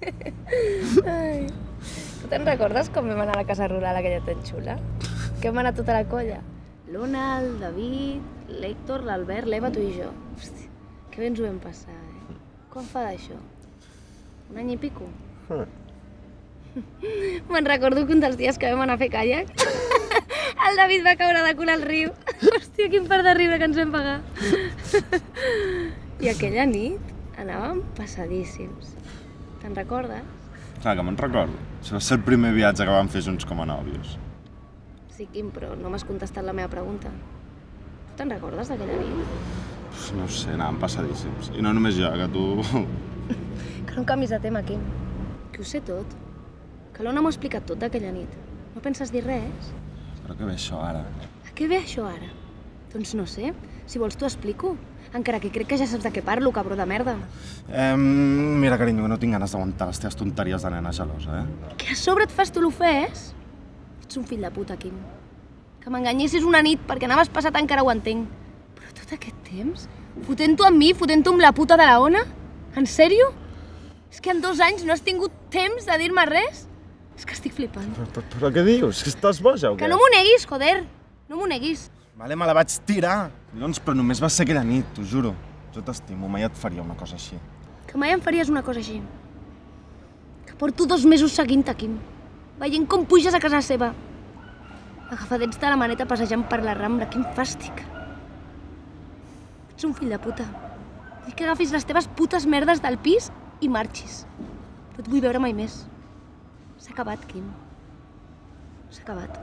Ai. Tu te'n recordes com vam anar a la casa rural aquella tan xula? Que vam anar tota la colla. L'Una, el David, l'Héctor, l'Albert, l'Eva, tu i jo. Hosti, que bé ens ho vam passar, eh? Quan fa d'això? Un any i pico? Me'n recordo que un dels dies que vam anar a fer caiac, el David va caure de cul al riu. Hòstia, quin part de riure que ens vam pagar. I aquella nit anàvem passadíssims. Te'n recordes? Clar, que me'n recordo. Això va ser el primer viatge que vam fer junts com a nòvios. Sí, Quim, però no m'has contestat la meva pregunta. Tu te'n recordes d'aquella nit? Pues no ho sé, anàvem passadíssims. I no només jo, que tu... Que no em canvis de tema, Quim. Que ho sé tot. Que l'Ona m'ho ha explicat tot d'aquella nit. No penses dir res? Però què ve això ara? A què ve això ara? Doncs no sé. Si vols t'ho explico. Encara que crec que ja saps de què parlo, cabró de merda. Eh, mira, carinyo, que no tinc ganes d'aguantar les teves tonteries de nena gelosa, eh? Que a sobre et fas tu l'ofès? Ets un fill de puta, Quim. Que m'enganyessis una nit perquè anaves passat encara ho entenc. Però tot aquest temps? Fotent-ho amb mi, fotent-ho amb la puta de la Ona? En sèrio? És que en dos anys no has tingut temps de dir-me res? És que estic flipant. Però, però, però què dius? Que estàs boja o què? Que no m'ho neguis, joder! No m'ho neguis. Vale, me la vaig tirar. Doncs, però només va ser aquella nit, t'ho juro. Jo t'estimo, mai et faria una cosa així. Que mai em faries una cosa així. Que porto dos mesos seguint-te, Quim. Veient com puges a casa seva. Agafadets de la maneta passejant per la Rambla. Quin fàstic. Ets un fill de puta. Vull que agafis les teves putes merdes del pis i marxis. No et vull veure mai més. S'ha acabat, Quim. S'ha acabat.